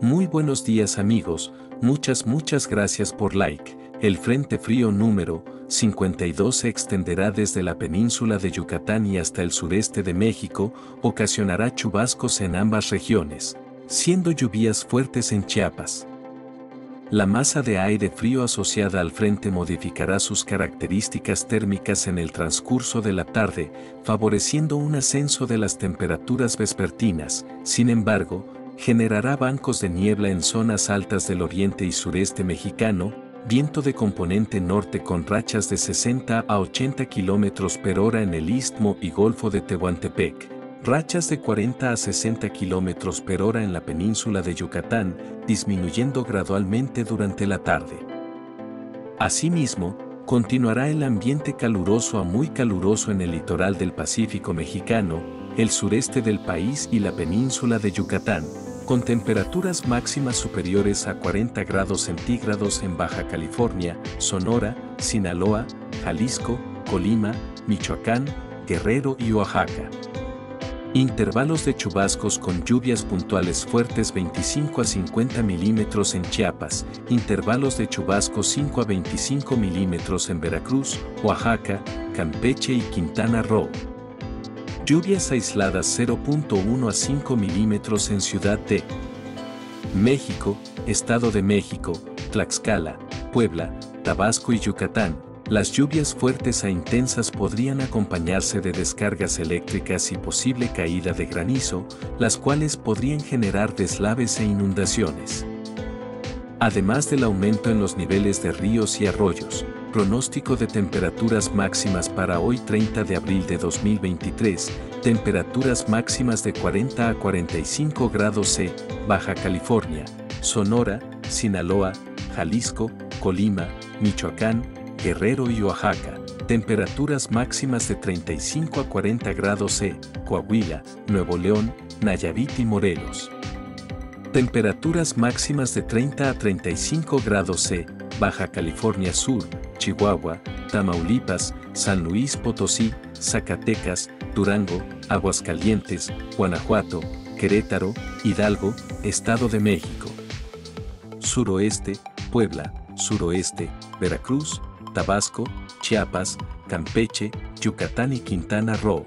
Muy buenos días amigos, muchas muchas gracias por like. El Frente Frío número 52 se extenderá desde la península de Yucatán y hasta el sureste de México, ocasionará chubascos en ambas regiones, siendo lluvias fuertes en Chiapas. La masa de aire frío asociada al frente modificará sus características térmicas en el transcurso de la tarde, favoreciendo un ascenso de las temperaturas vespertinas. Sin embargo, generará bancos de niebla en zonas altas del oriente y sureste mexicano, viento de componente norte con rachas de 60 a 80 km per hora en el istmo y golfo de Tehuantepec Rachas de 40 a 60 km per hora en la península de Yucatán, disminuyendo gradualmente durante la tarde. Asimismo, continuará el ambiente caluroso a muy caluroso en el litoral del Pacífico mexicano, el sureste del país y la península de Yucatán, con temperaturas máximas superiores a 40 grados centígrados en Baja California, Sonora, Sinaloa, Jalisco, Colima, Michoacán, Guerrero y Oaxaca. Intervalos de chubascos con lluvias puntuales fuertes 25 a 50 milímetros en Chiapas, intervalos de chubascos 5 a 25 milímetros en Veracruz, Oaxaca, Campeche y Quintana Roo. Lluvias aisladas 0.1 a 5 milímetros en Ciudad de México, Estado de México, Tlaxcala, Puebla, Tabasco y Yucatán, las lluvias fuertes e intensas podrían acompañarse de descargas eléctricas y posible caída de granizo, las cuales podrían generar deslaves e inundaciones. Además del aumento en los niveles de ríos y arroyos, pronóstico de temperaturas máximas para hoy 30 de abril de 2023, temperaturas máximas de 40 a 45 grados C, Baja California, Sonora, Sinaloa, Jalisco, Colima, Michoacán, Guerrero y Oaxaca, temperaturas máximas de 35 a 40 grados C, Coahuila, Nuevo León, Nayarit y Morelos. Temperaturas máximas de 30 a 35 grados C, Baja California Sur, Chihuahua, Tamaulipas, San Luis Potosí, Zacatecas, Durango, Aguascalientes, Guanajuato, Querétaro, Hidalgo, Estado de México. Suroeste, Puebla, Suroeste, Veracruz, Tabasco, Chiapas, Campeche, Yucatán y Quintana Roo.